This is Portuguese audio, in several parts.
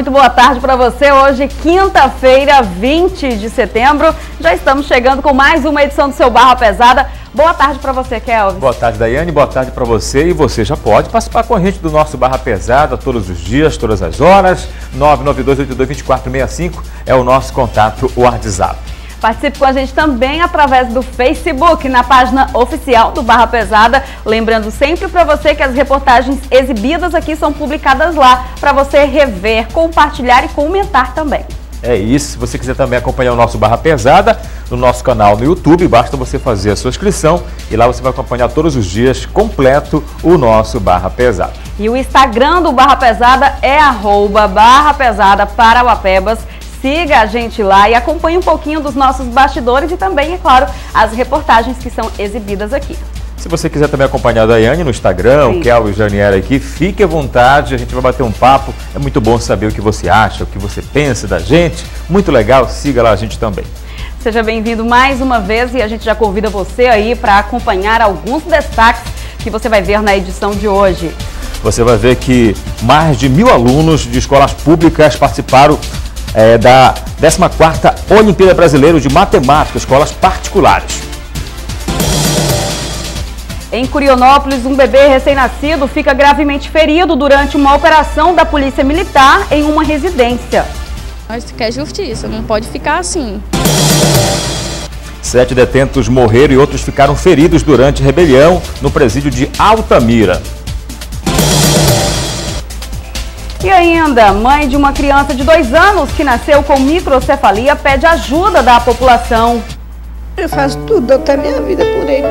Muito boa tarde para você. Hoje, quinta-feira, 20 de setembro. Já estamos chegando com mais uma edição do seu Barra Pesada. Boa tarde para você, Kelvin. Boa tarde, Daiane. Boa tarde para você. E você já pode participar com a gente do nosso Barra Pesada todos os dias, todas as horas. 992822465 é o nosso contato WhatsApp. Participe com a gente também através do Facebook, na página oficial do Barra Pesada. Lembrando sempre para você que as reportagens exibidas aqui são publicadas lá, para você rever, compartilhar e comentar também. É isso. Se você quiser também acompanhar o nosso Barra Pesada no nosso canal no YouTube, basta você fazer a sua inscrição e lá você vai acompanhar todos os dias completo o nosso Barra Pesada. E o Instagram do Barra Pesada é arroba Barra Pesada Parauapebas. Siga a gente lá e acompanhe um pouquinho dos nossos bastidores e também, é claro, as reportagens que são exibidas aqui. Se você quiser também acompanhar a Daiane no Instagram, Sim. o Kel e o Janiela aqui, fique à vontade, a gente vai bater um papo. É muito bom saber o que você acha, o que você pensa da gente. Muito legal, siga lá a gente também. Seja bem-vindo mais uma vez e a gente já convida você aí para acompanhar alguns destaques que você vai ver na edição de hoje. Você vai ver que mais de mil alunos de escolas públicas participaram é, da 14ª Olimpíada Brasileira de Matemática, escolas particulares. Em Curionópolis, um bebê recém-nascido fica gravemente ferido durante uma operação da Polícia Militar em uma residência. Nós quer justiça, não pode ficar assim. Sete detentos morreram e outros ficaram feridos durante rebelião no presídio de Altamira. E ainda, mãe de uma criança de dois anos que nasceu com microcefalia pede ajuda da população. Eu faço tudo, até minha vida por ele.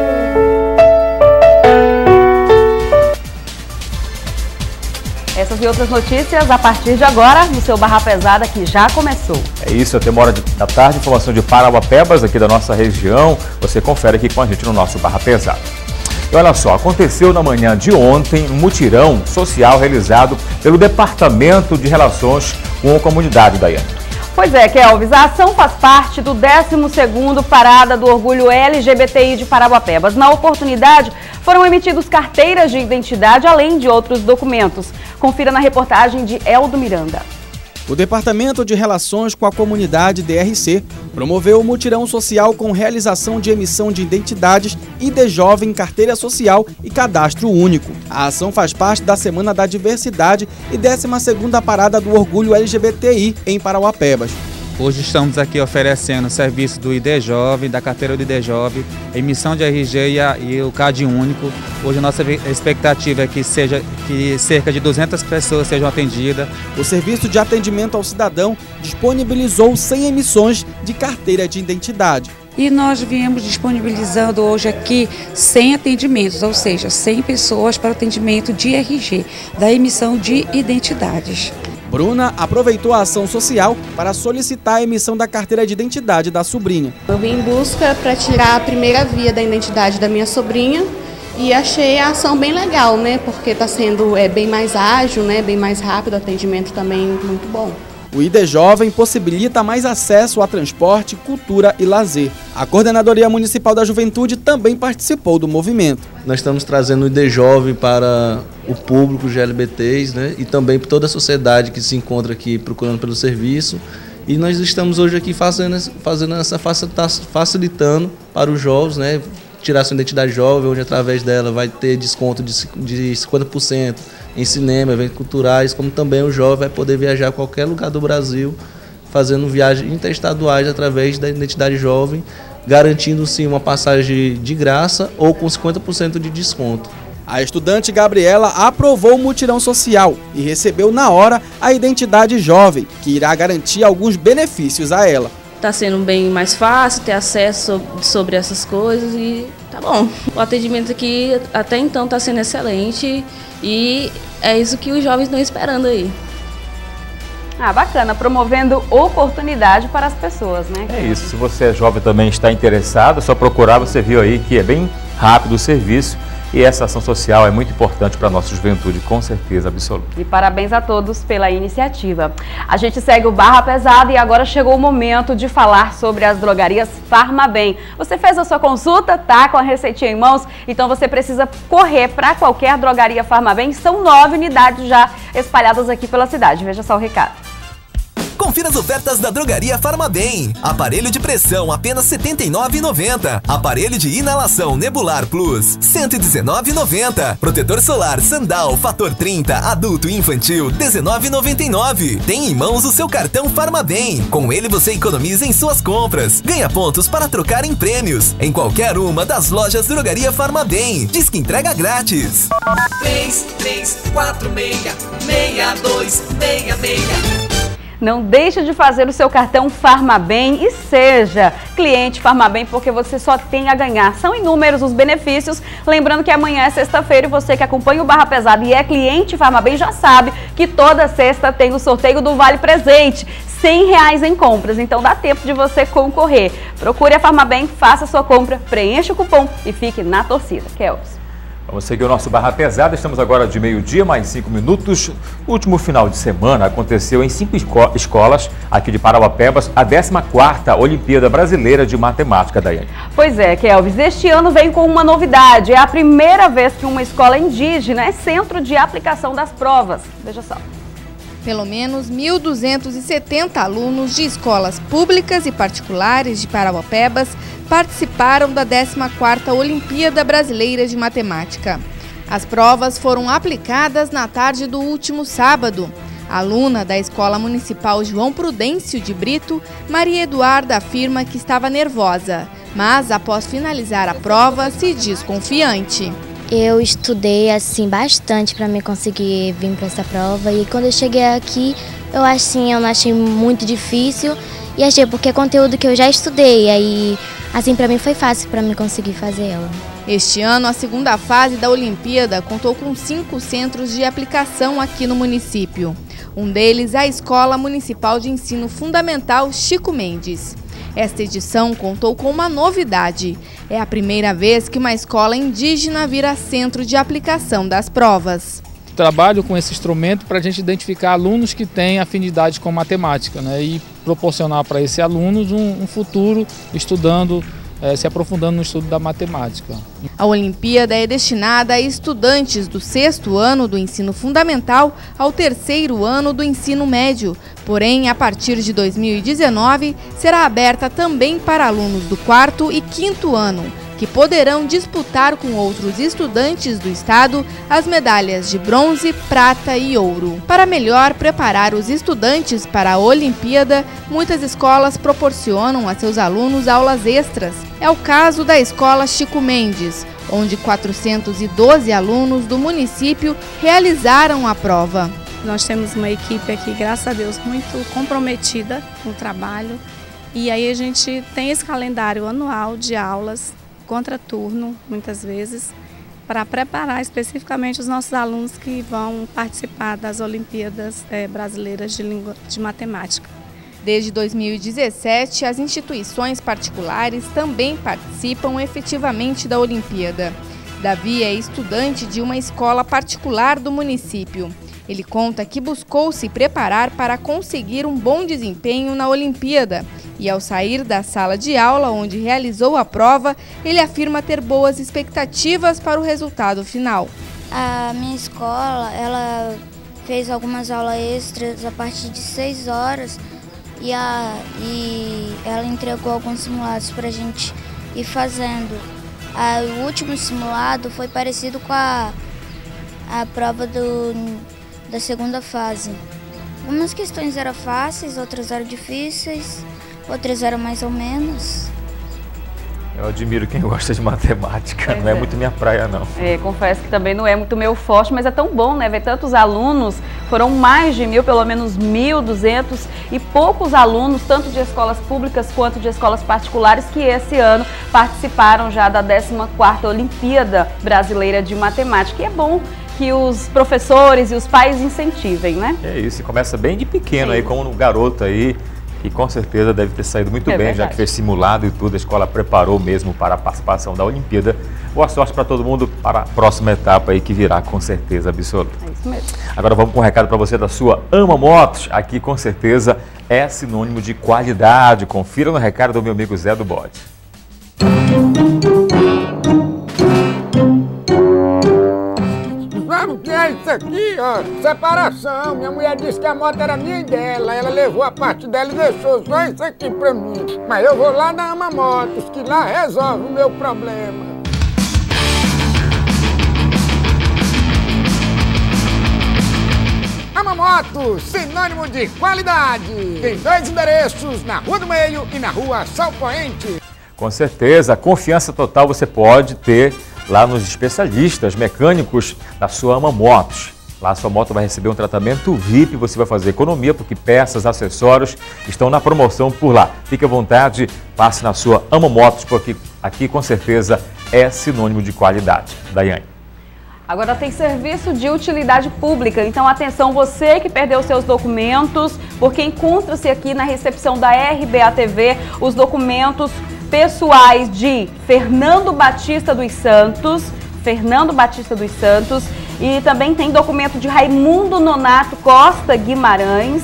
Essas e outras notícias a partir de agora no seu Barra Pesada que já começou. É isso, até uma hora da tarde, informação de Parauapebas aqui da nossa região. Você confere aqui com a gente no nosso Barra Pesada. E olha só, aconteceu na manhã de ontem um mutirão social realizado pelo Departamento de Relações com a Comunidade, Daiane. Pois é, Kelvis, a ação faz parte do 12º Parada do Orgulho LGBTI de Paraguapebas. Na oportunidade, foram emitidos carteiras de identidade, além de outros documentos. Confira na reportagem de Eldo Miranda. O Departamento de Relações com a Comunidade DRC promoveu o mutirão social com realização de emissão de identidades, ID Jovem, carteira social e cadastro único. A ação faz parte da Semana da Diversidade e 12ª Parada do Orgulho LGBTI em Parauapebas. Hoje estamos aqui oferecendo o serviço do ID Jovem, da carteira do ID Jovem, emissão de RG e, a, e o CAD único. Hoje a nossa expectativa é que, seja, que cerca de 200 pessoas sejam atendidas. O Serviço de Atendimento ao Cidadão disponibilizou 100 emissões de carteira de identidade. E nós viemos disponibilizando hoje aqui 100 atendimentos, ou seja, 100 pessoas para atendimento de RG, da emissão de identidades. Bruna aproveitou a ação social para solicitar a emissão da carteira de identidade da sobrinha. Eu vim em busca para tirar a primeira via da identidade da minha sobrinha e achei a ação bem legal, né? Porque está sendo é, bem mais ágil, né? Bem mais rápido, o atendimento também muito bom. O ID Jovem possibilita mais acesso a transporte, cultura e lazer. A Coordenadoria Municipal da Juventude também participou do movimento. Nós estamos trazendo o ID Jovem para o público de LBTs né, e também para toda a sociedade que se encontra aqui procurando pelo serviço. E nós estamos hoje aqui fazendo, fazendo essa facilitando para os jovens, né, tirar sua identidade jovem, onde através dela vai ter desconto de, de 50% em cinema, eventos culturais, como também o jovem vai poder viajar a qualquer lugar do Brasil, fazendo viagens interestaduais através da identidade jovem, garantindo sim uma passagem de graça ou com 50% de desconto. A estudante Gabriela aprovou o mutirão social e recebeu na hora a identidade jovem, que irá garantir alguns benefícios a ela. Está sendo bem mais fácil ter acesso sobre essas coisas e tá bom. O atendimento aqui até então está sendo excelente e é isso que os jovens estão esperando aí. Ah, bacana, promovendo oportunidade para as pessoas, né? É isso, se você é jovem também está interessado, é só procurar, você viu aí que é bem rápido o serviço E essa ação social é muito importante para a nossa juventude, com certeza absoluta. E parabéns a todos pela iniciativa. A gente segue o Barra Pesada e agora chegou o momento de falar sobre as drogarias Farmabem. Você fez a sua consulta, tá com a receitinha em mãos? Então você precisa correr para qualquer drogaria Farmabem. São nove unidades já espalhadas aqui pela cidade. Veja só o recado. Confira as ofertas da Drogaria Farmabem. Aparelho de pressão apenas R$ 79,90. Aparelho de inalação Nebular Plus R$ 119,90. Protetor solar Sandal Fator 30 adulto e infantil R$ 19,99. Tem em mãos o seu cartão Farmabem. Com ele você economiza em suas compras. Ganha pontos para trocar em prêmios em qualquer uma das lojas Drogaria Farmabem. Diz que entrega grátis. 3, 3, 4, 6, 62, 66. Não deixe de fazer o seu cartão Farmabem e seja cliente Farmabem porque você só tem a ganhar. São inúmeros os benefícios. Lembrando que amanhã é sexta-feira e você que acompanha o Barra Pesada e é cliente Farmabem já sabe que toda sexta tem o sorteio do Vale Presente. 100 reais em compras, então dá tempo de você concorrer. Procure a Farmabem, faça sua compra, preencha o cupom e fique na torcida. Kelps. Vamos seguir o nosso Barra Pesada. Estamos agora de meio-dia, mais cinco minutos. Último final de semana aconteceu em cinco esco escolas aqui de Parauapebas a 14ª Olimpíada Brasileira de Matemática, Daiane. Pois é, Kelvis. Este ano vem com uma novidade. É a primeira vez que uma escola indígena é centro de aplicação das provas. Veja só. Pelo menos 1.270 alunos de escolas públicas e particulares de Parauapebas participaram da 14ª Olimpíada Brasileira de Matemática. As provas foram aplicadas na tarde do último sábado. Aluna da Escola Municipal João Prudêncio de Brito, Maria Eduarda afirma que estava nervosa, mas após finalizar a prova se diz confiante. Eu estudei assim bastante para me conseguir vir para essa prova e quando eu cheguei aqui, eu assim, eu não achei muito difícil e achei porque é conteúdo que eu já estudei, aí assim para mim foi fácil para mim conseguir fazer ela. Este ano, a segunda fase da Olimpíada contou com cinco centros de aplicação aqui no município. Um deles, a Escola Municipal de Ensino Fundamental Chico Mendes. Esta edição contou com uma novidade. É a primeira vez que uma escola indígena vira centro de aplicação das provas. Trabalho com esse instrumento para a gente identificar alunos que têm afinidade com matemática né, e proporcionar para esses alunos um, um futuro estudando é, se aprofundando no estudo da matemática. A Olimpíada é destinada a estudantes do sexto ano do ensino fundamental ao terceiro ano do ensino médio. Porém, a partir de 2019, será aberta também para alunos do quarto e quinto ano que poderão disputar com outros estudantes do estado as medalhas de bronze, prata e ouro. Para melhor preparar os estudantes para a Olimpíada, muitas escolas proporcionam a seus alunos aulas extras. É o caso da Escola Chico Mendes, onde 412 alunos do município realizaram a prova. Nós temos uma equipe aqui, graças a Deus, muito comprometida no trabalho. E aí a gente tem esse calendário anual de aulas contraturno, muitas vezes, para preparar especificamente os nossos alunos que vão participar das Olimpíadas é, Brasileiras de, Língua, de Matemática. Desde 2017, as instituições particulares também participam efetivamente da Olimpíada. Davi é estudante de uma escola particular do município. Ele conta que buscou se preparar para conseguir um bom desempenho na Olimpíada e ao sair da sala de aula onde realizou a prova, ele afirma ter boas expectativas para o resultado final. A minha escola, ela fez algumas aulas extras a partir de 6 horas e, a, e ela entregou alguns simulados para a gente ir fazendo. A, o último simulado foi parecido com a, a prova do, da segunda fase. Algumas questões eram fáceis, outras eram difíceis outras eram mais ou menos. Eu admiro quem gosta de matemática, não é, é, muito minha praia não. É, confesso que também não é muito meu forte, mas é tão bom, né? Ver tantos alunos, foram mais de mil, pelo menos mil duzentos e poucos alunos, tanto de escolas públicas quanto de escolas particulares, que esse ano participaram já da 14ª Olimpíada Brasileira de Matemática. E é bom que os professores e os pais incentivem, né? É isso, e começa bem de pequeno Sim. aí, como um garoto aí, que com certeza deve ter saído muito é bem, verdade. já que fez simulado e tudo, a escola preparou mesmo para a participação da Olimpíada Boa sorte para todo mundo para a próxima etapa aí que virá com certeza absoluta. É isso mesmo. Agora vamos com um recado para você da sua Ama Motos. Aqui com certeza é sinônimo de qualidade. Confira no recado do meu amigo Zé do Bode. Sabe isso aqui, ó? Separação. Minha mulher disse que a moto era minha e dela. Ela levou a parte dela e deixou só isso aqui pra mim. Mas eu vou lá na Ama Motos, que lá resolve o meu problema. Ama Motos, sinônimo de qualidade. Tem dois endereços, na Rua do Meio e na Rua Sal Poente. Com certeza, confiança total você pode ter lá nos especialistas mecânicos da sua Ama Motos. Lá sua moto vai receber um tratamento VIP, você vai fazer economia, porque peças, acessórios estão na promoção por lá. Fique à vontade, passe na sua Ama Motos, porque aqui com certeza é sinônimo de qualidade. Daiane. Agora tem serviço de utilidade pública, então atenção você que perdeu seus documentos, porque encontra-se aqui na recepção da RBA-TV os documentos pessoais de Fernando Batista dos Santos, Fernando Batista dos Santos, e também tem documento de Raimundo Nonato Costa Guimarães,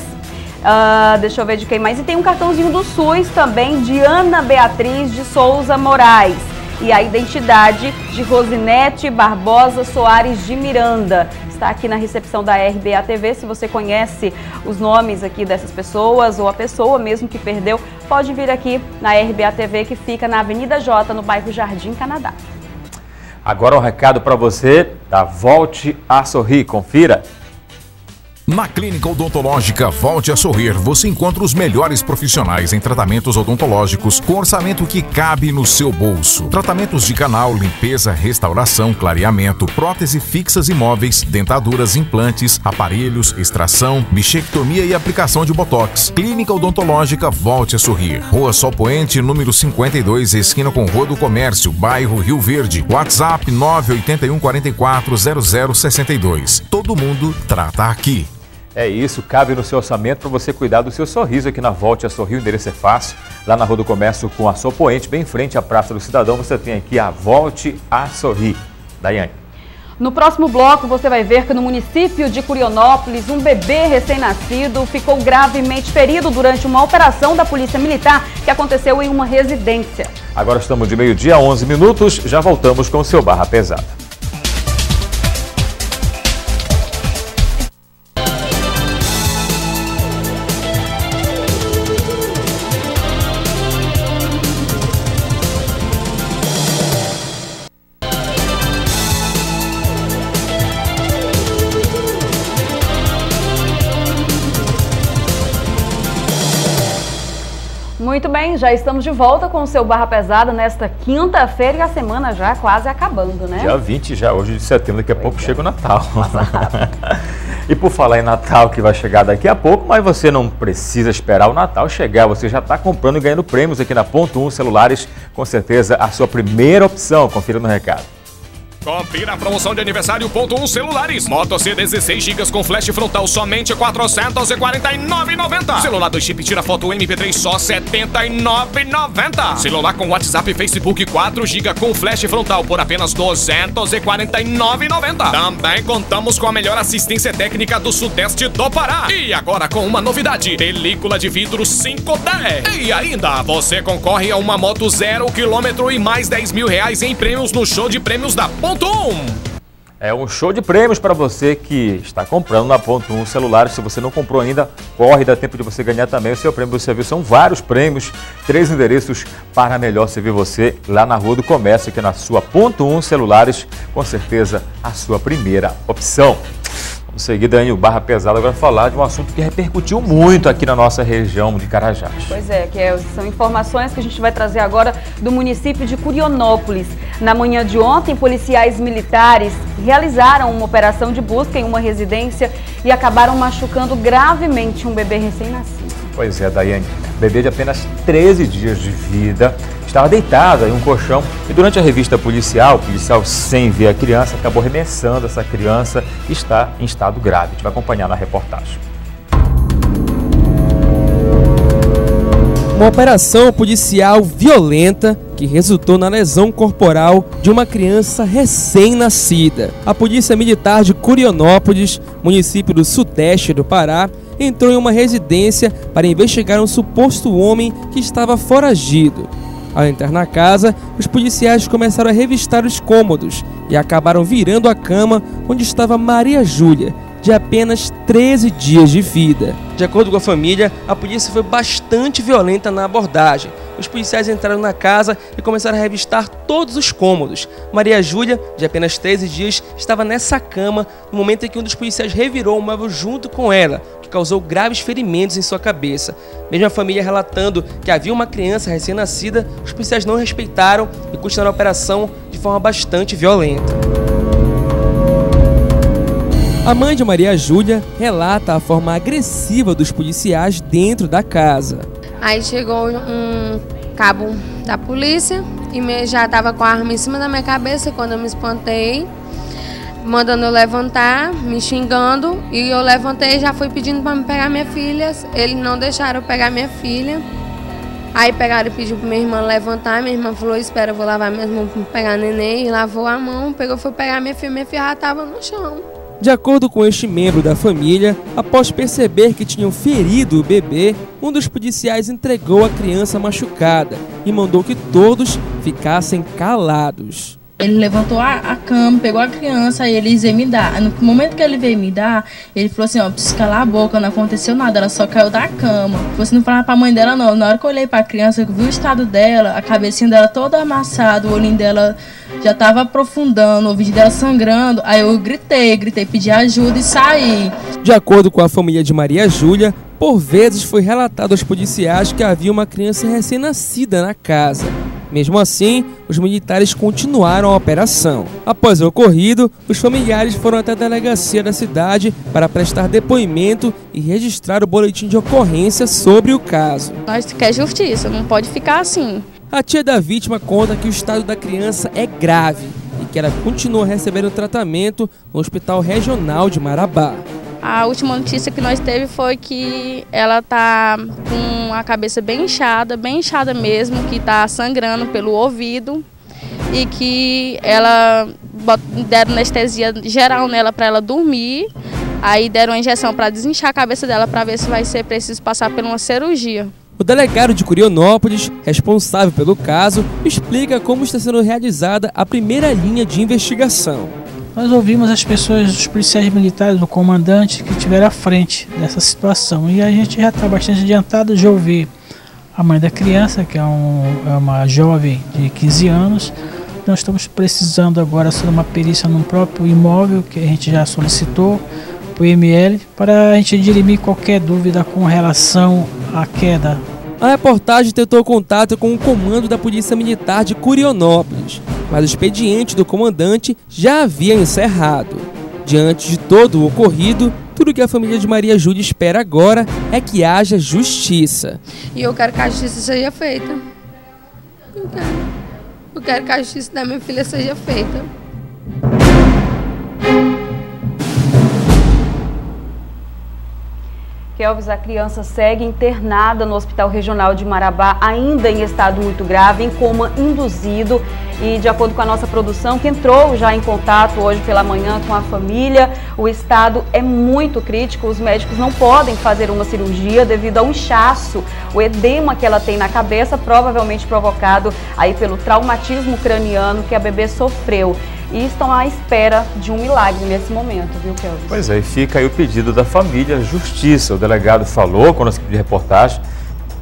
ah, deixa eu ver de quem mais, e tem um cartãozinho do SUS também de Ana Beatriz de Souza Moraes. E a identidade de Rosinete Barbosa Soares de Miranda. Está aqui na recepção da RBA TV. Se você conhece os nomes aqui dessas pessoas ou a pessoa mesmo que perdeu, pode vir aqui na RBA TV que fica na Avenida J, no bairro Jardim Canadá. Agora um recado para você da Volte a Sorrir. Confira. Na Clínica Odontológica Volte a Sorrir, você encontra os melhores profissionais em tratamentos odontológicos com orçamento que cabe no seu bolso. Tratamentos de canal, limpeza, restauração, clareamento, prótese fixas e móveis, dentaduras, implantes, aparelhos, extração, bichectomia e aplicação de botox. Clínica Odontológica Volte a Sorrir. Rua Sol Poente, número 52, esquina com Rua do Comércio, bairro Rio Verde. WhatsApp 981 44 0062. Todo mundo trata aqui. É isso, cabe no seu orçamento para você cuidar do seu sorriso aqui na Volte a Sorrir. O endereço é fácil, lá na Rua do Comércio com a Sopoente, bem em frente à Praça do Cidadão, você tem aqui a Volte a Sorrir. Daiane. No próximo bloco, você vai ver que no município de Curionópolis, um bebê recém-nascido ficou gravemente ferido durante uma operação da Polícia Militar que aconteceu em uma residência. Agora estamos de meio-dia a 11 minutos, já voltamos com o seu Barra Pesada. Bem, já estamos de volta com o seu Barra Pesada nesta quinta-feira e a semana já quase acabando, né? Dia 20 já, hoje de setembro, daqui a pouco chega o Natal. e por falar em Natal, que vai chegar daqui a pouco, mas você não precisa esperar o Natal chegar, você já está comprando e ganhando prêmios aqui na Ponto 1 Celulares, com certeza a sua primeira opção. Confira no recado. Confira a promoção de aniversário ponto 1 celulares. Moto C 16 GB com flash frontal somente R$ 449,90. Celular do chip tira foto MP3 só R$ 79,90. Celular com WhatsApp e Facebook 4 GB com flash frontal por apenas R$ 249,90. Também contamos com a melhor assistência técnica do sudeste do Pará. E agora com uma novidade: película de vidro 5D. E ainda você concorre a uma moto zero quilômetro e mais 10 mil reais em prêmios no show de prêmios da Ponto 1. É um show de prêmios para você que está comprando na Ponto 1 celular. Se você não comprou ainda, corre, dá tempo de você ganhar também o seu prêmio do serviço. São vários prêmios, três endereços para melhor servir você lá na Rua do Comércio, aqui na sua Ponto 1 celulares. Com certeza, a sua primeira opção. Vamos seguir, Dani, o Barra Pesada, agora falar de um assunto que repercutiu muito aqui na nossa região de Carajás. Pois é, que é, são informações que a gente vai trazer agora do município de Curionópolis. Na manhã de ontem, policiais militares realizaram uma operação de busca em uma residência e acabaram machucando gravemente um bebê recém-nascido. Pois é, Daiane. Bebê de apenas 13 dias de vida estava deitado em um colchão e durante a revista policial, o policial sem ver a criança acabou remessando essa criança que está em estado grave. A gente vai acompanhar na reportagem. Uma operação policial violenta que resultou na lesão corporal de uma criança recém-nascida. A Polícia Militar de Curionópolis, município do sudeste do Pará, entrou em uma residência para investigar um suposto homem que estava foragido. Ao entrar na casa, os policiais começaram a revistar os cômodos e acabaram virando a cama onde estava Maria Júlia, de apenas 13 dias de vida. De acordo com a família, a polícia foi bastante violenta na abordagem. Os policiais entraram na casa e começaram a revistar todos os cômodos. Maria Júlia, de apenas 13 dias, estava nessa cama no momento em que um dos policiais revirou o móvel junto com ela, que causou graves ferimentos em sua cabeça. Mesmo a família relatando que havia uma criança recém-nascida, os policiais não respeitaram e continuaram a operação de forma bastante violenta. A mãe de Maria Júlia relata a forma agressiva dos policiais dentro da casa. Aí chegou um cabo da polícia e já estava com a arma em cima da minha cabeça quando eu me espantei, mandando eu levantar, me xingando. E eu levantei e já fui pedindo para me pegar minha filha. Eles não deixaram eu pegar minha filha. Aí pegaram e pediu para minha irmã levantar. Minha irmã falou: Espera, eu vou lavar minhas mãos para pegar neném. E lavou a mão, pegou, foi pegar minha filha. Minha filha já estava no chão. De acordo com este membro da família, após perceber que tinham ferido o bebê, um dos policiais entregou a criança machucada e mandou que todos ficassem calados. Ele levantou a, a cama, pegou a criança e ele veio me dar. No momento que ele veio me dar, ele falou assim: Ó, preciso calar a boca, não aconteceu nada, ela só caiu da cama. Você não falar pra mãe dela, não. Na hora que eu olhei pra criança, eu vi o estado dela, a cabecinha dela toda amassada, o olhinho dela já tava aprofundando, o ouvido dela sangrando. Aí eu gritei, gritei, pedi ajuda e saí. De acordo com a família de Maria Júlia, por vezes foi relatado aos policiais que havia uma criança recém-nascida na casa. Mesmo assim, os militares continuaram a operação. Após o ocorrido, os familiares foram até a delegacia da cidade para prestar depoimento e registrar o boletim de ocorrência sobre o caso. Nós queremos justiça, não pode ficar assim. A tia da vítima conta que o estado da criança é grave e que ela continua recebendo tratamento no Hospital Regional de Marabá. A última notícia que nós teve foi que ela tá com a cabeça bem inchada, bem inchada mesmo, que tá sangrando pelo ouvido e que ela deram anestesia geral nela para ela dormir. Aí deram a injeção para desinchar a cabeça dela para ver se vai ser preciso passar por uma cirurgia. O delegado de Curionópolis, responsável pelo caso, explica como está sendo realizada a primeira linha de investigação. Nós ouvimos as pessoas, os policiais militares, o comandante que estiveram à frente dessa situação e a gente já está bastante adiantado de ouvir a mãe da criança, que é, um, é uma jovem de 15 anos. Nós estamos precisando agora de uma perícia no próprio imóvel que a gente já solicitou para o IML para a gente dirimir qualquer dúvida com relação à queda. A reportagem tentou contato com o comando da Polícia Militar de Curionópolis, mas o expediente do comandante já havia encerrado. Diante de todo o ocorrido, tudo que a família de Maria Júlia espera agora é que haja justiça. E eu quero que a justiça seja feita. Eu quero. Eu quero que a justiça da minha filha seja feita. Kelvis, a criança segue internada no Hospital Regional de Marabá, ainda em estado muito grave, em coma induzido. E de acordo com a nossa produção, que entrou já em contato hoje pela manhã com a família, o estado é muito crítico. Os médicos não podem fazer uma cirurgia devido ao inchaço, o edema que ela tem na cabeça, provavelmente provocado aí pelo traumatismo craniano que a bebê sofreu e estão à espera de um milagre nesse momento, viu, Kelvin? Pois é, e fica aí o pedido da família, justiça. O delegado falou, quando nós de reportagem,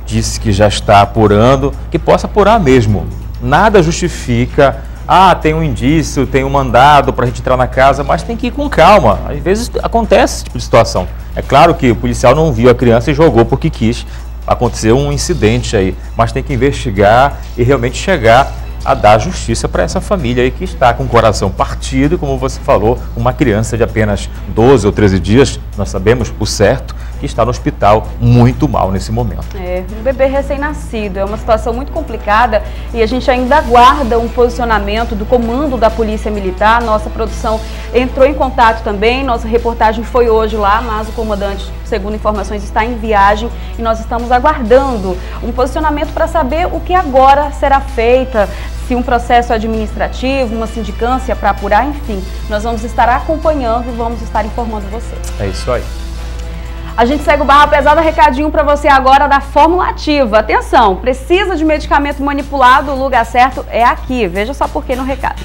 disse que já está apurando, que possa apurar mesmo. Nada justifica, ah, tem um indício, tem um mandado para a gente entrar na casa, mas tem que ir com calma. Às vezes acontece esse tipo de situação. É claro que o policial não viu a criança e jogou porque quis. Aconteceu um incidente aí, mas tem que investigar e realmente chegar a dar justiça para essa família aí que está com o coração partido, como você falou, uma criança de apenas 12 ou 13 dias, nós sabemos o certo, que está no hospital muito mal nesse momento. É, um bebê recém-nascido, é uma situação muito complicada e a gente ainda aguarda um posicionamento do comando da Polícia Militar. Nossa produção entrou em contato também, nossa reportagem foi hoje lá, mas o comandante, segundo informações, está em viagem e nós estamos aguardando um posicionamento para saber o que agora será feita, se um processo administrativo, uma sindicância para apurar, enfim, nós vamos estar acompanhando e vamos estar informando você. É isso aí. A gente segue o Barra Pesada, recadinho para você agora da Fórmula Ativa. Atenção, precisa de medicamento manipulado, o lugar certo é aqui. Veja só por que no recado.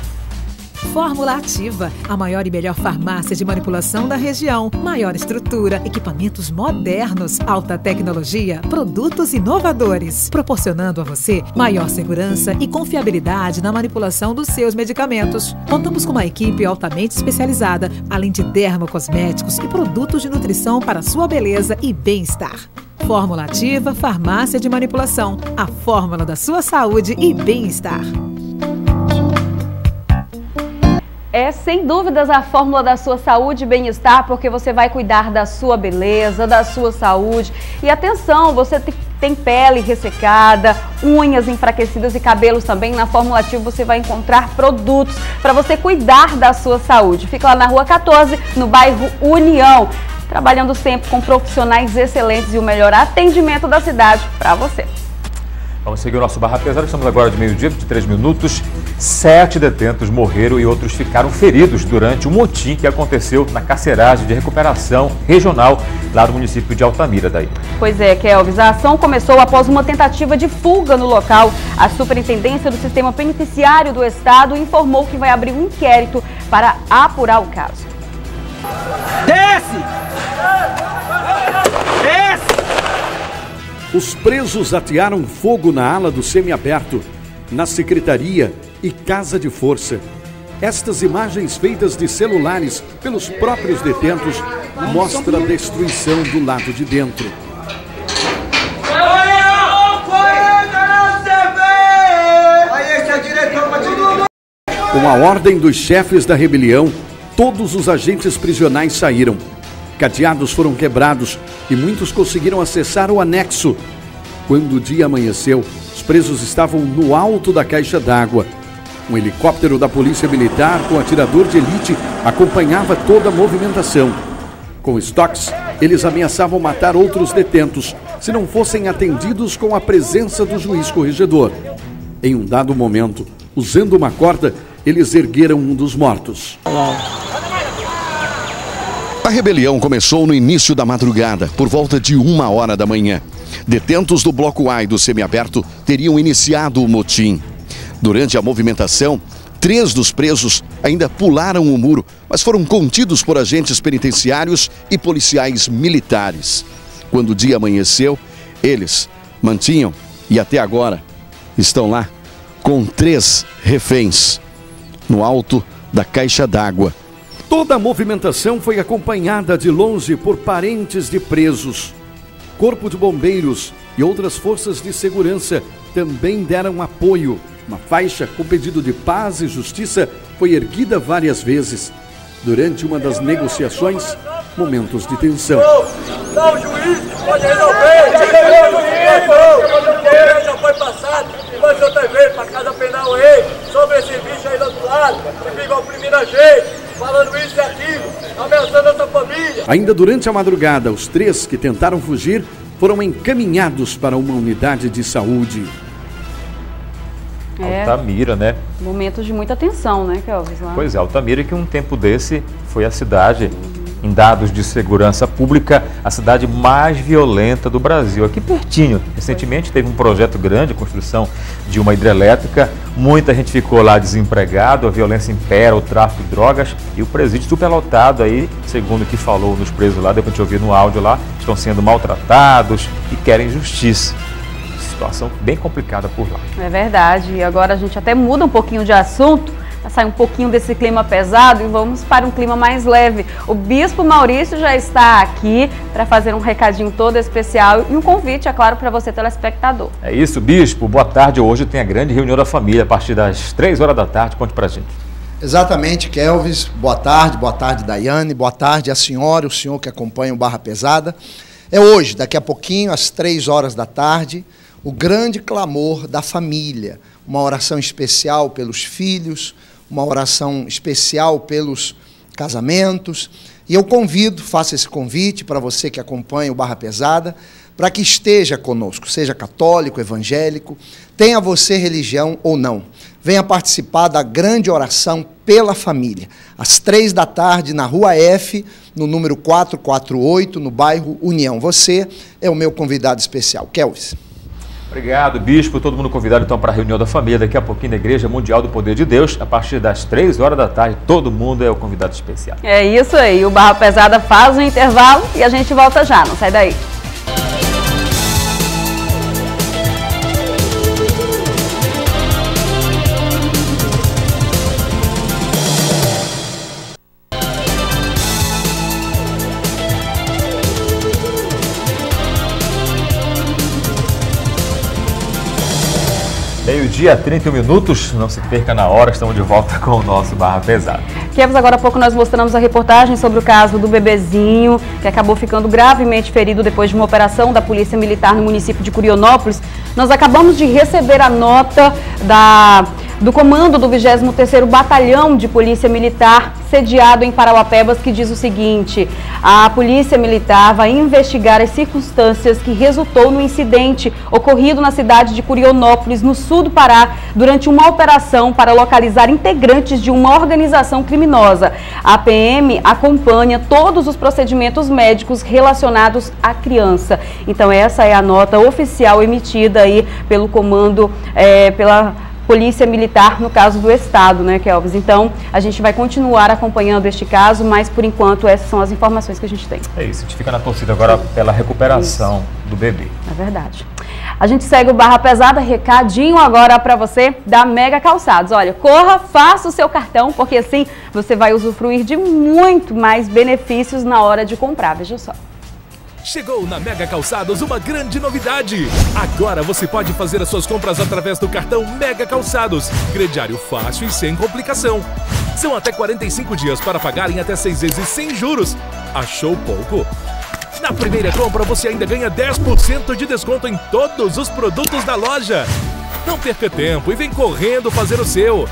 Fórmula Ativa, a maior e melhor farmácia de manipulação da região. Maior estrutura, equipamentos modernos, alta tecnologia, produtos inovadores, proporcionando a você maior segurança e confiabilidade na manipulação dos seus medicamentos. Contamos com uma equipe altamente especializada, além de dermocosméticos e produtos de nutrição para sua beleza e bem-estar. Fórmula Ativa Farmácia de Manipulação, a fórmula da sua saúde e bem-estar. É sem dúvidas a fórmula da sua saúde e bem-estar, porque você vai cuidar da sua beleza, da sua saúde. E atenção, você tem pele ressecada, unhas enfraquecidas e cabelos também. Na Fórmula Ativa você vai encontrar produtos para você cuidar da sua saúde. Fica lá na rua 14, no bairro União. Trabalhando sempre com profissionais excelentes e o melhor atendimento da cidade para você. Vamos seguir o nosso Barra Pesada. Estamos agora de meio-dia, 23 minutos. Sete detentos morreram e outros ficaram feridos durante o motim que aconteceu na carceragem de recuperação regional lá do município de Altamira. Daí. Pois é, Kelvis. A ação começou após uma tentativa de fuga no local. A Superintendência do Sistema Penitenciário do Estado informou que vai abrir um inquérito para apurar o caso. Desce! Desce! Os presos atearam fogo na ala do semiaberto, na secretaria e casa de força. Estas imagens feitas de celulares pelos próprios detentos mostram a destruição do lado de dentro. Com a ordem dos chefes da rebelião, todos os agentes prisionais saíram. Cadeados foram quebrados e muitos conseguiram acessar o anexo. Quando o dia amanheceu, os presos estavam no alto da caixa d'água. Um helicóptero da Polícia Militar com atirador de elite acompanhava toda a movimentação. Com estoques, eles ameaçavam matar outros detentos se não fossem atendidos com a presença do juiz corregedor. Em um dado momento, usando uma corda, eles ergueram um dos mortos. A rebelião começou no início da madrugada, por volta de uma hora da manhã. Detentos do Bloco A e do Semiaberto teriam iniciado o motim. Durante a movimentação, três dos presos ainda pularam o muro, mas foram contidos por agentes penitenciários e policiais militares. Quando o dia amanheceu, eles mantinham, e até agora estão lá, com três reféns no alto da caixa d'água. Toda a movimentação foi acompanhada de longe por parentes de presos. Corpo de Bombeiros e outras forças de segurança também deram apoio. Uma faixa com pedido de paz e justiça foi erguida várias vezes. Durante uma das negociações, momentos de tensão. Mas outra vez para casa penal sobre esse bicho aí do outro lado, que oprimindo a gente, falando isso e aquilo, ameaçando nossa família. Ainda durante a madrugada, os três que tentaram fugir foram encaminhados para uma unidade de saúde. É. Altamira, né? Momentos de muita tensão, né, Kelvis? Lá. Pois é, Altamira que um tempo desse foi a cidade, em dados de segurança pública, a cidade mais violenta do Brasil. Aqui pertinho. Recentemente teve um projeto grande, a construção de uma hidrelétrica. Muita gente ficou lá desempregado, a violência impera, o tráfico de drogas e o presídio superlotado aí, segundo o que falou nos presos lá, depois de ouvir no áudio lá, estão sendo maltratados e querem justiça situação bem complicada por lá. É verdade. E agora a gente até muda um pouquinho de assunto, sair um pouquinho desse clima pesado e vamos para um clima mais leve. O Bispo Maurício já está aqui para fazer um recadinho todo especial e um convite, é claro, para você, telespectador. É isso, Bispo. Boa tarde. Hoje tem a grande reunião da família a partir das 3 horas da tarde. Conte para a gente. Exatamente, Kelvis. Boa tarde, boa tarde, Daiane. Boa tarde a senhora, o senhor que acompanha o Barra Pesada. É hoje, daqui a pouquinho, às três horas da tarde, o grande clamor da família. Uma oração especial pelos filhos, uma oração especial pelos casamentos. E eu convido, faço esse convite para você que acompanha o Barra Pesada, para que esteja conosco, seja católico, evangélico, tenha você religião ou não. Venha participar da grande oração pela família, às três da tarde, na Rua F, no número 448, no bairro União. Você é o meu convidado especial. Kelvis. Obrigado, Bispo. Todo mundo convidado então para a reunião da família daqui a pouquinho na Igreja Mundial do Poder de Deus, a partir das três horas da tarde. Todo mundo é o convidado especial. É isso aí. O Barra Pesada faz um intervalo e a gente volta já. Não sai daí. Meio-dia, 31 minutos. Não se perca na hora, estamos de volta com o nosso Barra Pesada. Kevs, agora há pouco nós mostramos a reportagem sobre o caso do bebezinho, que acabou ficando gravemente ferido depois de uma operação da Polícia Militar no município de Curionópolis. Nós acabamos de receber a nota da do comando do 23º Batalhão de Polícia Militar, sediado em Parauapebas, que diz o seguinte: a Polícia Militar vai investigar as circunstâncias que resultou no incidente ocorrido na cidade de Curionópolis, no sul do Pará, durante uma operação para localizar integrantes de uma organização criminosa. A PM acompanha todos os procedimentos médicos relacionados à criança. Então essa é a nota oficial emitida aí pelo comando, é, pela Polícia Militar no caso do Estado, né, Kelvis? Então, a gente vai continuar acompanhando este caso, mas por enquanto essas são as informações que a gente tem. É isso, a gente fica na torcida agora pela recuperação isso. do bebê. É verdade. A gente segue o Barra Pesada, recadinho agora para você da Mega Calçados. Olha, corra, faça o seu cartão, porque assim você vai usufruir de muito mais benefícios na hora de comprar, veja só. Chegou na Mega Calçados uma grande novidade. Agora você pode fazer as suas compras através do cartão Mega Calçados. Crediário fácil e sem complicação. São até 45 dias para pagar em até 6 vezes sem juros. Achou pouco? Na primeira compra você ainda ganha 10% de desconto em todos os produtos da loja. Não perca tempo e vem correndo fazer o seu.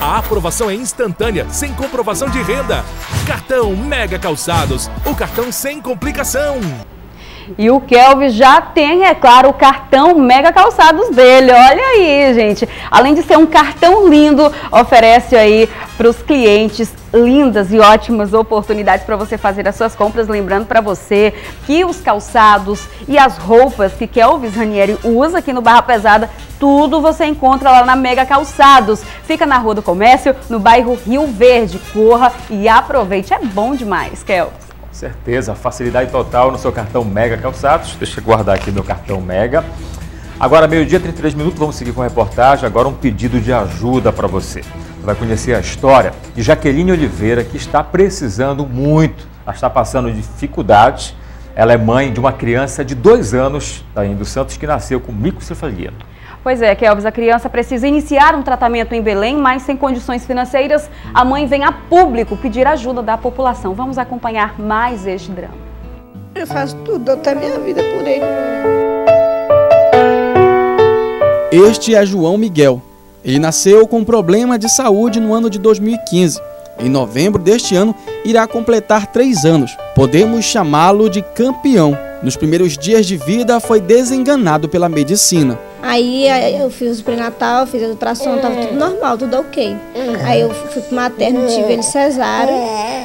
A aprovação é instantânea, sem comprovação de renda. Cartão Mega Calçados, o cartão sem complicação. E o Kelvin já tem, é claro, o cartão Mega Calçados dele. Olha aí, gente. Além de ser um cartão lindo, oferece aí para os clientes lindas e ótimas oportunidades para você fazer as suas compras. Lembrando para você que os calçados e as roupas que Kelvis Ranieri usa aqui no Barra Pesada, tudo você encontra lá na Mega Calçados. Fica na Rua do Comércio, no bairro Rio Verde. Corra e aproveite. É bom demais, Kelvis certeza, facilidade total no seu cartão Mega Calçados. Deixa eu guardar aqui meu cartão Mega. Agora, meio-dia, 33 minutos, vamos seguir com a reportagem. Agora, um pedido de ajuda para você. Vai conhecer a história de Jaqueline Oliveira, que está precisando muito. Ela está passando dificuldades. Ela é mãe de uma criança de dois anos, da Indo Santos, que nasceu com microcefalia. Pois é, Kelvis, a criança precisa iniciar um tratamento em Belém, mas sem condições financeiras, a mãe vem a público pedir ajuda da população. Vamos acompanhar mais este drama. Eu faço tudo, até minha vida por ele. Este é João Miguel. Ele nasceu com problema de saúde no ano de 2015. Em novembro deste ano, irá completar três anos. Podemos chamá-lo de campeão. Nos primeiros dias de vida, foi desenganado pela medicina. Aí eu fiz o pré-natal, fiz a ultrassom, tava tudo normal, tudo ok. Aí eu fui pro materno, tive ele cesárea.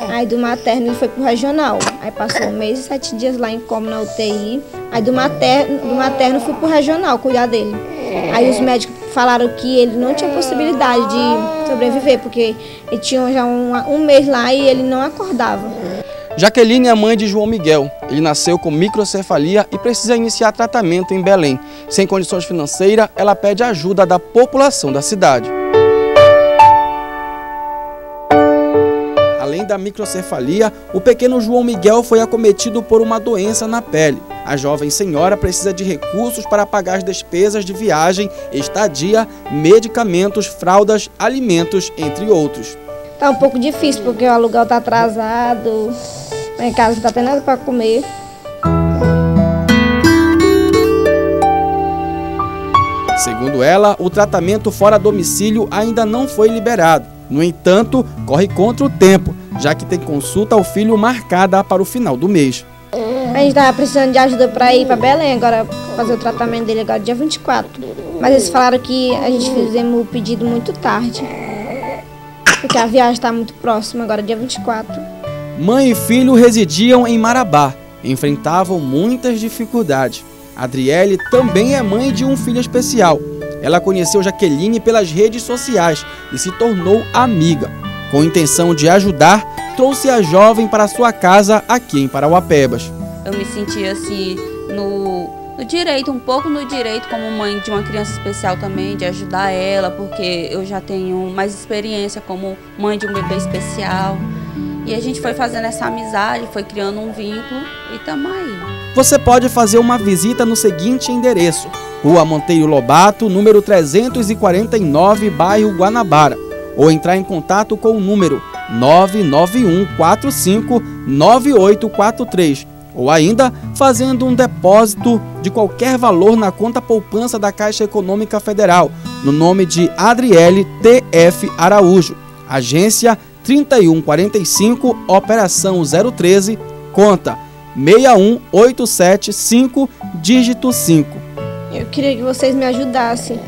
Aí do materno ele foi pro regional. Aí passou um mês e sete dias lá em coma na UTI. Aí do materno, do materno fui pro regional cuidar dele. Aí os médicos falaram que ele não tinha possibilidade de sobreviver, porque ele tinha já um, um mês lá e ele não acordava. Jaqueline é mãe de João Miguel. Ele nasceu com microcefalia e precisa iniciar tratamento em Belém. Sem condições financeiras, ela pede ajuda da população da cidade. Além da microcefalia, o pequeno João Miguel foi acometido por uma doença na pele. A jovem senhora precisa de recursos para pagar as despesas de viagem, estadia, medicamentos, fraldas, alimentos, entre outros. Tá um pouco difícil porque o aluguel tá atrasado, né? em casa não tá tendo nada para comer. Segundo ela, o tratamento fora domicílio ainda não foi liberado. No entanto, corre contra o tempo, já que tem consulta ao filho marcada para o final do mês. A gente tava precisando de ajuda para ir para Belém, agora fazer o tratamento dele agora dia 24. Mas eles falaram que a gente fizemos o pedido muito tarde. Porque a viagem está muito próxima, agora dia 24. Mãe e filho residiam em Marabá, enfrentavam muitas dificuldades. Adriele também é mãe de um filho especial. Ela conheceu Jaqueline pelas redes sociais e se tornou amiga. Com intenção de ajudar, trouxe a jovem para sua casa aqui em Parauapebas. Eu me senti assim no, no direito, um pouco no direito como mãe de uma criança especial também, de ajudar ela, porque eu já tenho mais experiência como mãe de um bebê especial. E a gente foi fazendo essa amizade, foi criando um vínculo e estamos aí. Você pode fazer uma visita no seguinte endereço: Rua Monteiro Lobato, número 349, bairro Guanabara, ou entrar em contato com o número 99145 9843 ou ainda fazendo um depósito de qualquer valor na conta poupança da Caixa Econômica Federal, no nome de Adriele TF Araújo, agência 3145, operação 013, conta 61875, dígito 5. Eu queria que vocês me ajudassem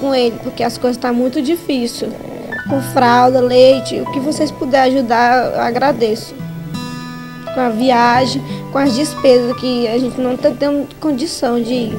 com ele, porque as coisas estão tá muito difíceis. Com fralda, leite, o que vocês puderem ajudar, eu agradeço com a viagem, com as despesas que a gente não está tendo condição de ir.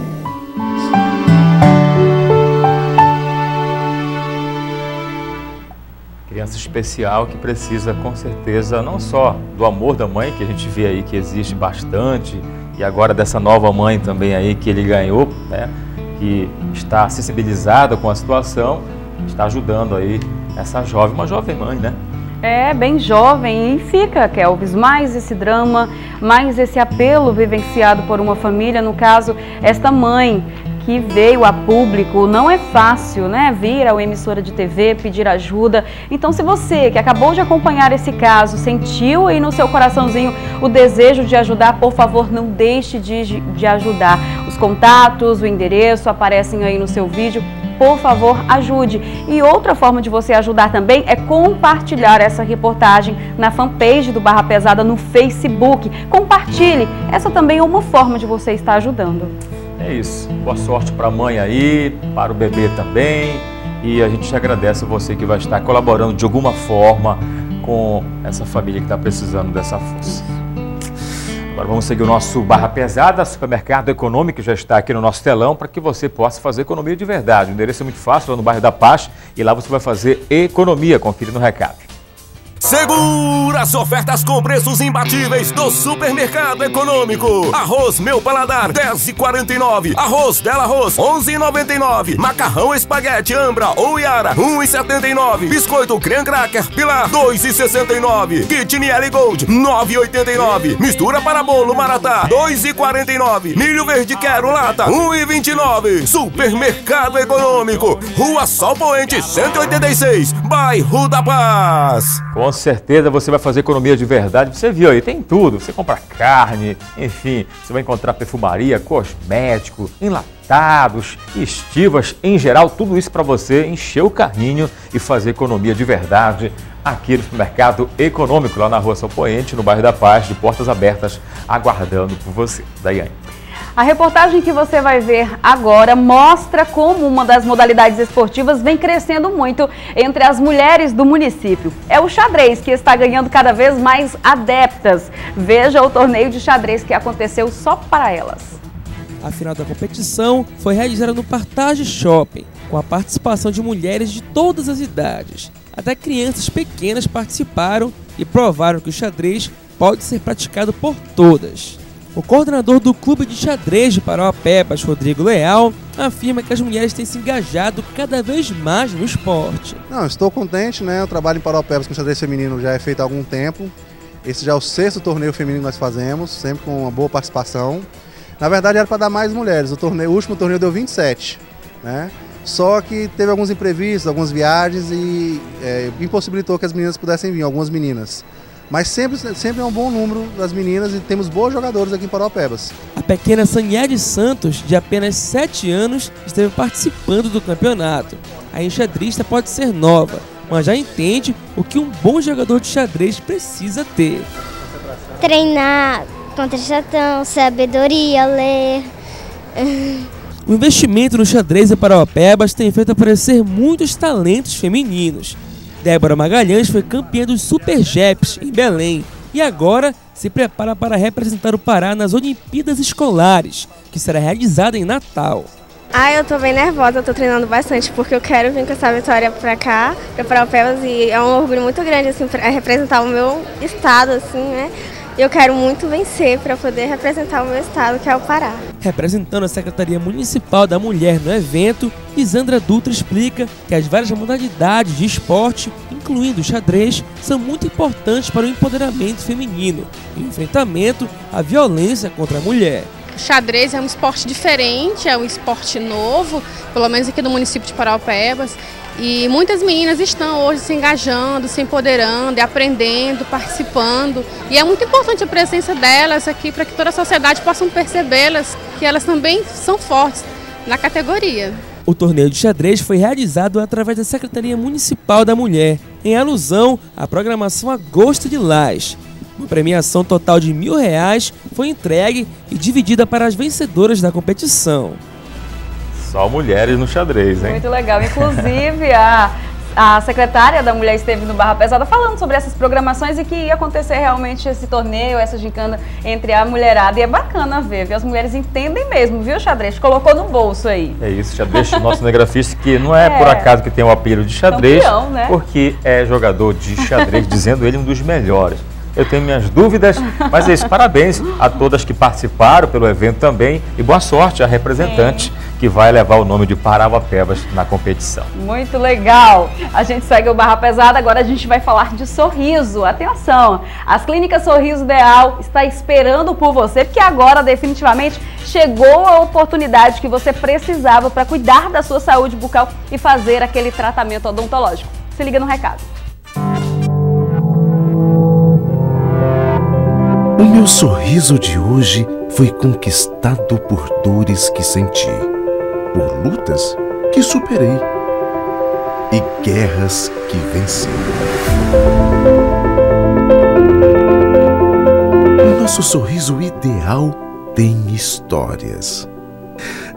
Criança especial que precisa com certeza não só do amor da mãe, que a gente vê aí que existe bastante, e agora dessa nova mãe também aí que ele ganhou, né? que está sensibilizada com a situação, está ajudando aí essa jovem, uma jovem mãe, né? É, bem jovem e fica, Kelvis, mais esse drama, mais esse apelo vivenciado por uma família, no caso, esta mãe que veio a público, não é fácil, né? Vir ao emissora de TV, pedir ajuda. Então, se você que acabou de acompanhar esse caso, sentiu aí no seu coraçãozinho o desejo de ajudar, por favor, não deixe de, de ajudar. Os contatos, o endereço aparecem aí no seu vídeo por favor, ajude. E outra forma de você ajudar também é compartilhar essa reportagem na fanpage do Barra Pesada no Facebook. Compartilhe. Essa também é uma forma de você estar ajudando. É isso. Boa sorte para a mãe aí, para o bebê também. E a gente agradece a você que vai estar colaborando de alguma forma com essa família que está precisando dessa força. Agora vamos seguir o nosso Barra Pesada, supermercado econômico, que já está aqui no nosso telão, para que você possa fazer economia de verdade. O endereço é muito fácil, lá no bairro da Paz, e lá você vai fazer economia, confira no recado. Segura as ofertas com preços imbatíveis do Supermercado Econômico. Arroz Meu Paladar 10,49. Arroz Dela Arroz 11,99. Macarrão Espaguete Ambra ou Yara 1,79. Biscoito Creme Cracker Pilar 2,69. Kit Niele Gold 9,89. Mistura para bolo Maratá 2,49. Milho Verde Quero Lata 1,29. Supermercado Econômico. Rua Sol Poente 186. Bairro da Paz. Com certeza você vai fazer economia de verdade. Você viu aí, tem tudo. Você compra carne, enfim, você vai encontrar perfumaria, cosmético, enlatados, estivas, em geral, tudo isso para você encher o carrinho e fazer economia de verdade aqui no supermercado econômico, lá na Rua São Poente, no bairro da Paz, de portas abertas, aguardando por você. Daiane. A reportagem que você vai ver agora mostra como uma das modalidades esportivas vem crescendo muito entre as mulheres do município. É o xadrez que está ganhando cada vez mais adeptas. Veja o torneio de xadrez que aconteceu só para elas. A final da competição foi realizada no Partage Shopping, com a participação de mulheres de todas as idades. Até crianças pequenas participaram e provaram que o xadrez pode ser praticado por todas. O coordenador do Clube de Xadrez de Parauapebas, Rodrigo Leal, afirma que as mulheres têm se engajado cada vez mais no esporte. Não, estou contente, né? O trabalho em Parauapebas com xadrez feminino já é feito há algum tempo. Esse já é o sexto torneio feminino que nós fazemos, sempre com uma boa participação. Na verdade era para dar mais mulheres, o, torneio, o último torneio deu 27, né? Só que teve alguns imprevistos, algumas viagens e é, impossibilitou que as meninas pudessem vir, algumas meninas. Mas sempre, sempre é um bom número das meninas e temos bons jogadores aqui em Paraupebas. pequena Saniede Santos, de apenas 7 anos, esteve participando do campeonato. A enxadrista pode ser nova, mas já entende o que um bom jogador de xadrez precisa ter. Treinar, concentração, sabedoria, ler. O investimento no xadrez em Parauapebas tem feito aparecer muitos talentos femininos. Débora Magalhães foi campeã dos Super Jeps em Belém e agora se prepara para representar o Pará nas Olimpíadas Escolares, que será realizada em Natal. Ah, eu tô bem nervosa, eu tô treinando bastante porque eu quero vir com essa vitória pra cá, pra Parauapebas e é um orgulho muito grande assim para representar o meu estado assim, né? Eu quero muito vencer para poder representar o meu estado, que é o Pará. Representando a Secretaria Municipal da Mulher no evento, Isandra Dutra explica que as várias modalidades de esporte, incluindo o xadrez, são muito importantes para o empoderamento feminino e o enfrentamento à violência contra a mulher. Xadrez é um esporte diferente, é um esporte novo, pelo menos aqui no município de Paraupebas. E muitas meninas estão hoje se engajando, se empoderando, aprendendo, participando. E é muito importante a presença delas aqui para que toda a sociedade possa percebê-las, que elas também são fortes na categoria. O torneio de xadrez foi realizado através da Secretaria Municipal da Mulher, em alusão à programação Agosto de Lás. Uma premiação total de mil reais foi entregue e dividida para as vencedoras da competição. Só mulheres no xadrez, hein? Muito legal. Inclusive, a, a secretária da Mulher esteve no Barra Pesada falando sobre essas programações e que ia acontecer realmente esse torneio, essa gincana entre a mulherada. E é bacana ver, viu? As mulheres entendem mesmo, viu, xadrez? Colocou no bolso aí. É isso, xadrez, nosso negrafista, que não é, é, por acaso que tem o apelido de xadrez, Campeão, né? porque é jogador de xadrez, dizendo ele um dos melhores. Eu tenho minhas dúvidas, mas é isso. Parabéns a todas que participaram pelo evento também e boa sorte à representante Sim. que vai levar o nome de Parauapebas na competição. Muito legal. A gente segue o Barra Pesada, agora a gente vai falar de sorriso. Atenção, as clínicas Sorriso Ideal está esperando por você, porque agora definitivamente chegou a oportunidade que você precisava para cuidar da sua saúde bucal e fazer aquele tratamento odontológico. Se liga no recado. Meu sorriso de hoje foi conquistado por dores que senti, por lutas que superei e guerras que venci. O nosso sorriso ideal tem histórias.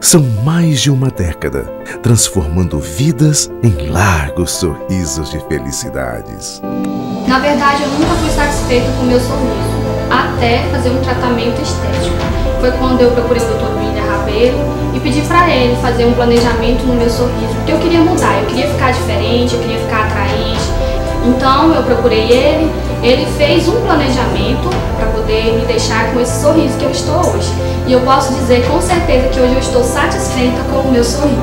São mais de uma década, transformando vidas em largos sorrisos de felicidades. Na verdade, eu nunca fui satisfeito com meu sorriso até fazer um tratamento estético. Foi quando eu procurei o Dr. William Rabelo e pedi para ele fazer um planejamento no meu sorriso, porque eu queria mudar, eu queria ficar diferente, eu queria ficar atraente. Então eu procurei ele, ele fez um planejamento para poder me deixar com esse sorriso que eu estou hoje. E eu posso dizer com certeza que hoje eu estou satisfeita com o meu sorriso.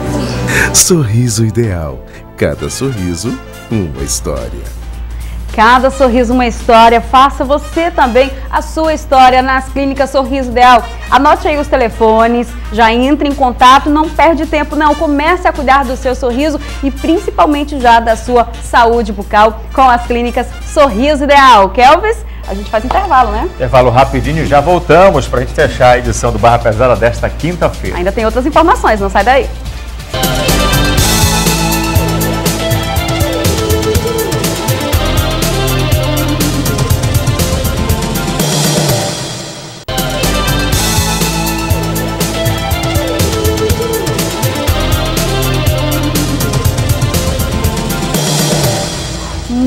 Sorriso ideal. Cada sorriso, uma história. Cada sorriso uma história. Faça você também a sua história nas clínicas Sorriso Ideal. Anote aí os telefones, já entre em contato, não perde tempo não. Comece a cuidar do seu sorriso e principalmente já da sua saúde bucal com as clínicas Sorriso Ideal. Kelvis, a gente faz intervalo, né? Intervalo rapidinho, já voltamos para a gente fechar a edição do Barra Pesada desta quinta-feira. Ainda tem outras informações, não sai daí.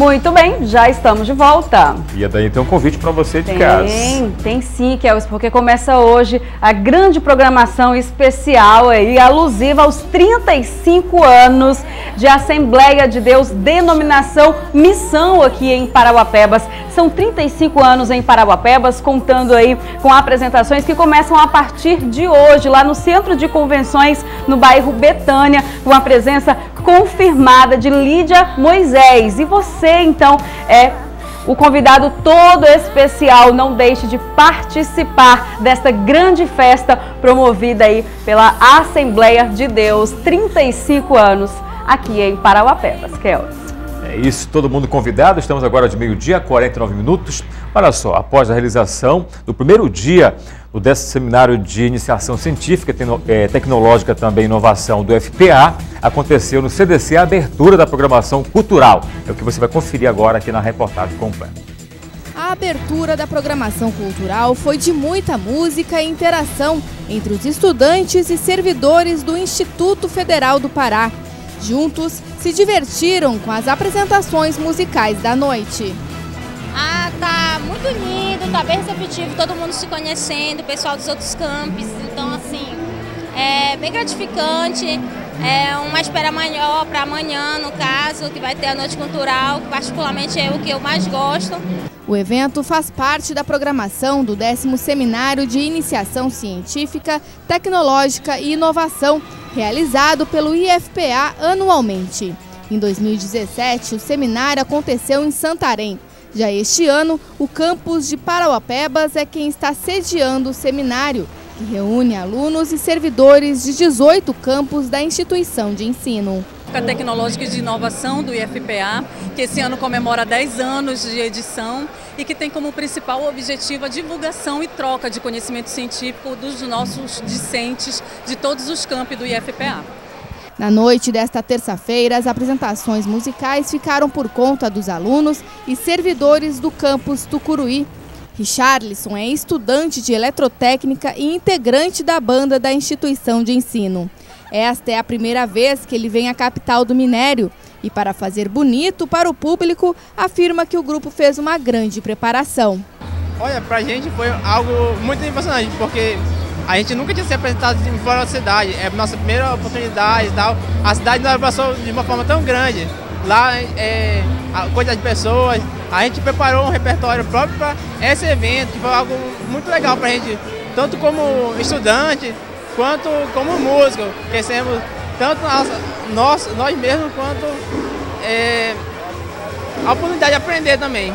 Muito bem, já estamos de volta. E daí tem um convite para você de tem, casa. Tem, tem sim, Kelvis, porque começa hoje a grande programação especial aí, alusiva aos 35 anos de Assembleia de Deus, denominação Missão aqui em Parauapebas. São 35 anos em Parauapebas, contando aí com apresentações que começam a partir de hoje, lá no Centro de Convenções, no bairro Betânia, com a presença confirmada de Lídia Moisés. E você, então, é o convidado todo especial. Não deixe de participar desta grande festa promovida aí pela Assembleia de Deus. 35 anos aqui em Parauapebas. Kelly. É isso, todo mundo convidado. Estamos agora de meio-dia, 49 minutos. Olha só, após a realização do primeiro dia do décimo seminário de iniciação científica, é, tecnológica também inovação do FPA, aconteceu no CDC a abertura da programação cultural. É o que você vai conferir agora aqui na reportagem completa. A abertura da programação cultural foi de muita música e interação entre os estudantes e servidores do Instituto Federal do Pará. Juntos, se divertiram com as apresentações musicais da noite. Ah, tá muito lindo, tá bem receptivo, todo mundo se conhecendo, o pessoal dos outros campos. Então, assim, é bem gratificante. É uma espera maior para amanhã, no caso, que vai ter a noite cultural, que particularmente é o que eu mais gosto. O evento faz parte da programação do 10 Seminário de Iniciação Científica, Tecnológica e Inovação, realizado pelo IFPA anualmente. Em 2017, o seminário aconteceu em Santarém. Já este ano, o campus de Parauapebas é quem está sediando o seminário, que reúne alunos e servidores de 18 campos da instituição de ensino. Tecnológica de Inovação do IFPA, que esse ano comemora 10 anos de edição e que tem como principal objetivo a divulgação e troca de conhecimento científico dos nossos discentes de todos os campos do IFPA. Na noite desta terça-feira, as apresentações musicais ficaram por conta dos alunos e servidores do campus Tucuruí. Richarlison é estudante de eletrotécnica e integrante da banda da instituição de ensino. Esta é a primeira vez que ele vem à capital do minério e, para fazer bonito para o público, afirma que o grupo fez uma grande preparação. Olha, para a gente foi algo muito emocionante, porque a gente nunca tinha se apresentado fora da cidade, é a nossa primeira oportunidade e tal. A cidade nos abraçou de uma forma tão grande. Lá é a coisa de pessoas, a gente preparou um repertório próprio para esse evento, que foi algo muito legal para a gente, tanto como estudante, quanto como músico. Crescemos tanto nós, nós, nós mesmos quanto é, a oportunidade de aprender também.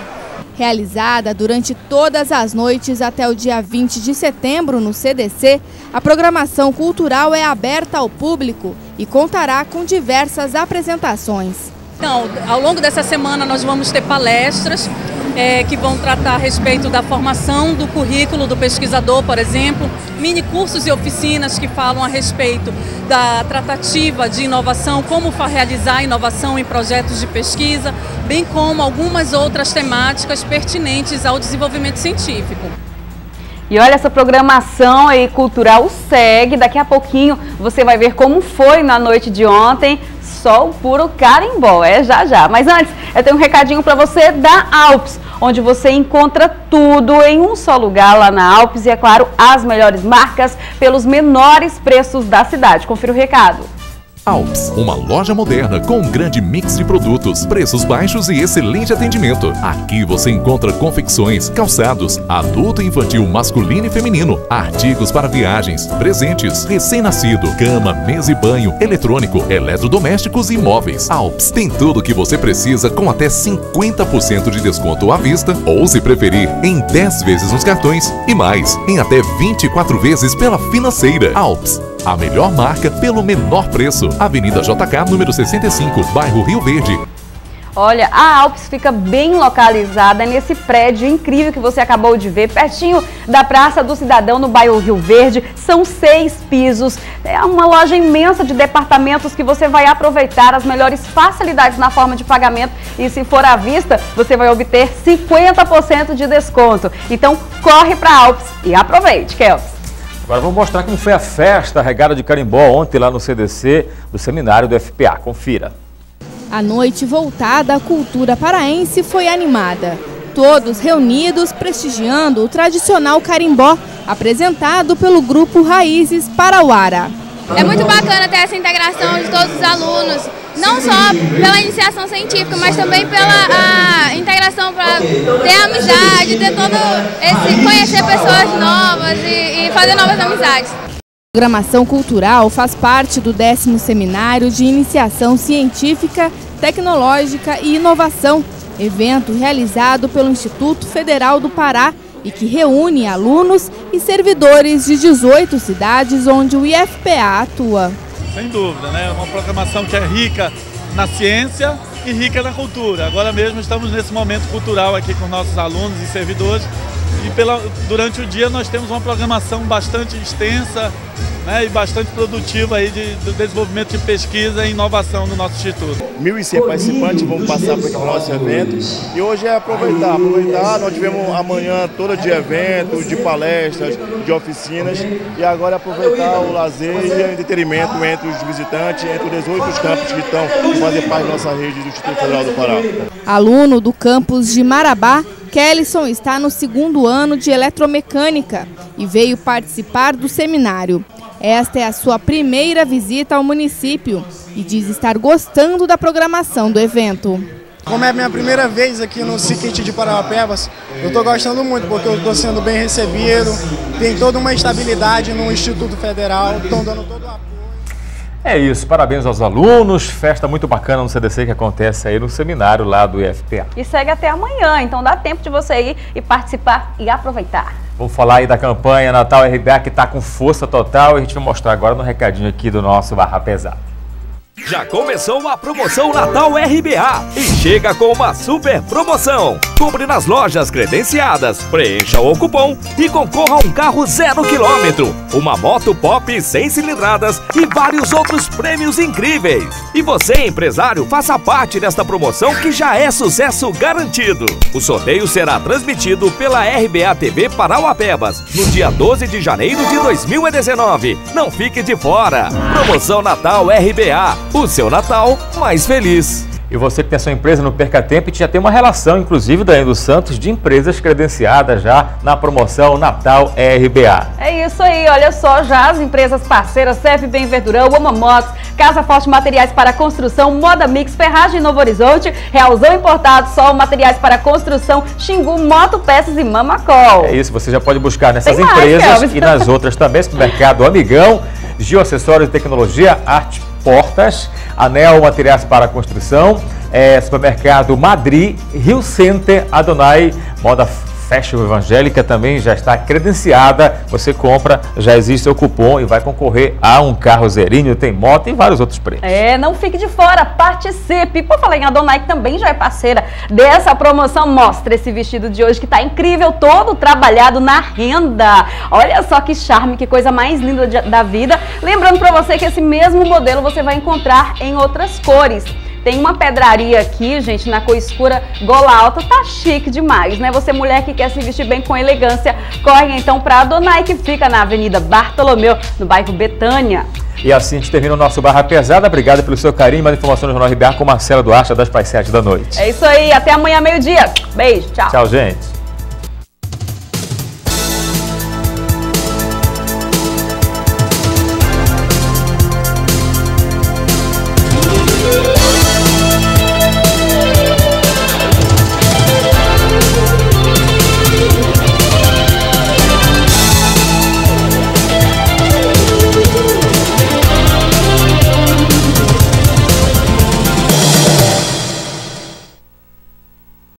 Realizada durante todas as noites até o dia 20 de setembro no CDC, a programação cultural é aberta ao público e contará com diversas apresentações. Então, ao longo dessa semana nós vamos ter palestras é, que vão tratar a respeito da formação do currículo do pesquisador, por exemplo, mini cursos e oficinas que falam a respeito da tratativa de inovação, como realizar inovação em projetos de pesquisa, bem como algumas outras temáticas pertinentes ao desenvolvimento científico. E olha, essa programação aí cultural segue. Daqui a pouquinho você vai ver como foi na noite de ontem só o puro carimbó, é já já. Mas antes, eu tenho um recadinho para você da Alps, onde você encontra tudo em um só lugar lá na Alps e, é claro, as melhores marcas pelos menores preços da cidade. Confira o recado. Alps, uma loja moderna com um grande mix de produtos, preços baixos e excelente atendimento. Aqui você encontra confecções, calçados, adulto e infantil masculino e feminino, artigos para viagens, presentes, recém-nascido, cama, mesa e banho, eletrônico, eletrodomésticos e móveis. Alps tem tudo o que você precisa com até 50% de desconto à vista ou, se preferir, em 10 vezes nos cartões e mais, em até 24 vezes pela financeira. Alps a melhor marca pelo menor preço. Avenida JK, número 65, bairro Rio Verde. Olha, a Alpes fica bem localizada nesse prédio incrível que você acabou de ver, pertinho da Praça do Cidadão, no bairro Rio Verde. São seis pisos, é uma loja imensa de departamentos que você vai aproveitar as melhores facilidades na forma de pagamento e se for à vista, você vai obter 50% de desconto. Então, corre para Alpes e aproveite, Kels. Agora vou mostrar como foi a festa regada de carimbó ontem lá no CDC do seminário do FPA. Confira. A noite voltada à cultura paraense foi animada. Todos reunidos prestigiando o tradicional carimbó, apresentado pelo grupo Raízes Parauara. É muito bacana ter essa integração de todos os alunos, não só pela iniciação científica, mas também pela integração para ter amizade, ter todo esse conhecer pessoas novas e, e fazer novas amizades. Programação cultural faz parte do décimo seminário de iniciação científica, tecnológica e inovação, evento realizado pelo Instituto Federal do Pará e que reúne alunos e servidores de 18 cidades onde o IFPA atua. Sem dúvida, né? Uma programação que é rica na ciência, e rica na cultura. Agora mesmo estamos nesse momento cultural aqui com nossos alunos e servidores e pela, durante o dia nós temos uma programação bastante extensa né, e bastante produtiva aí de, de desenvolvimento de pesquisa e inovação no nosso instituto. 1.100 participantes vão passar por nosso evento e hoje é aproveitar, aproveitar, nós tivemos amanhã toda de eventos, de palestras, de oficinas e agora é aproveitar o lazer e o entretenimento entre os visitantes, entre os 18 campos que estão fazem parte da nossa rede do Instituto Federal do Pará. Aluno do campus de Marabá, Kellison está no segundo ano de eletromecânica e veio participar do seminário. Esta é a sua primeira visita ao município e diz estar gostando da programação do evento. Como é a minha primeira vez aqui no Siquete de Parauapebas, eu estou gostando muito porque eu estou sendo bem recebido, tem toda uma estabilidade no Instituto Federal, estão dando todo o apoio. É isso, parabéns aos alunos, festa muito bacana no CDC que acontece aí no seminário lá do IFPA. E segue até amanhã, então dá tempo de você ir e participar e aproveitar. Vamos falar aí da campanha Natal RBA que está com força total e a gente vai mostrar agora no recadinho aqui do nosso Barra Pesado. Já começou a promoção Natal RBA e chega com uma super promoção. Compre nas lojas credenciadas, preencha o cupom e concorra a um carro zero quilômetro, uma moto pop 100 cilindradas e vários outros prêmios incríveis. E você, empresário, faça parte desta promoção que já é sucesso garantido. O sorteio será transmitido pela RBA TV Parauapebas no dia 12 de janeiro de 2019. Não fique de fora. Promoção Natal RBA o seu Natal mais feliz. E você que tem a sua empresa no Perca Tempo já tem uma relação, inclusive, da dos Santos, de empresas credenciadas já na promoção Natal RBA. É isso aí, olha só, já as empresas parceiras CF Bem Verdurão, Oma Motos, Casa Forte Materiais para Construção, Moda Mix, Ferragem Novo Horizonte, Realzão Importado, Sol Materiais para Construção, Xingu, Moto Peças e Mamacol. É isso, você já pode buscar nessas tem empresas mais, e nas outras também, supermercado Amigão, Geoacessórios e Tecnologia, Arte Portas, Anel Materiais para Construção, é, Supermercado Madrid, Rio Center, Adonai, Moda Fashion Evangélica também já está credenciada. Você compra, já existe o cupom e vai concorrer a um carro zerinho, tem moto e vários outros prêmios. É, não fique de fora, participe. Por falar em Adonai, que também já é parceira dessa promoção, mostra esse vestido de hoje que está incrível, todo trabalhado na renda. Olha só que charme, que coisa mais linda da vida. Lembrando para você que esse mesmo modelo você vai encontrar em outras cores. Tem uma pedraria aqui, gente, na cor escura, gola alta, tá chique demais, né? Você mulher que quer se vestir bem com elegância, corre então para a Donai, que fica na Avenida Bartolomeu, no bairro Betânia. E assim a gente termina o nosso Barra Pesada. Obrigado pelo seu carinho. Mais informações no Jornal RBA com Marcelo Duarte, das Pais 7 da noite. É isso aí. Até amanhã, meio-dia. Beijo. Tchau. Tchau, gente.